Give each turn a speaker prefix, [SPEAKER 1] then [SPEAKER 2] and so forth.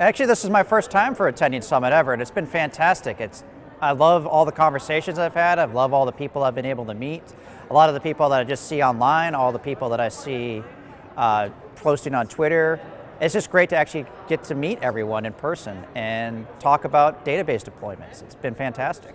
[SPEAKER 1] Actually, this is my first time for attending Summit ever, and it's been fantastic. It's, I love all the conversations I've had. I love all the people I've been able to meet. A lot of the people that I just see online, all the people that I see uh, posting on Twitter. It's just great to actually get to meet everyone in person and talk about database deployments. It's been fantastic.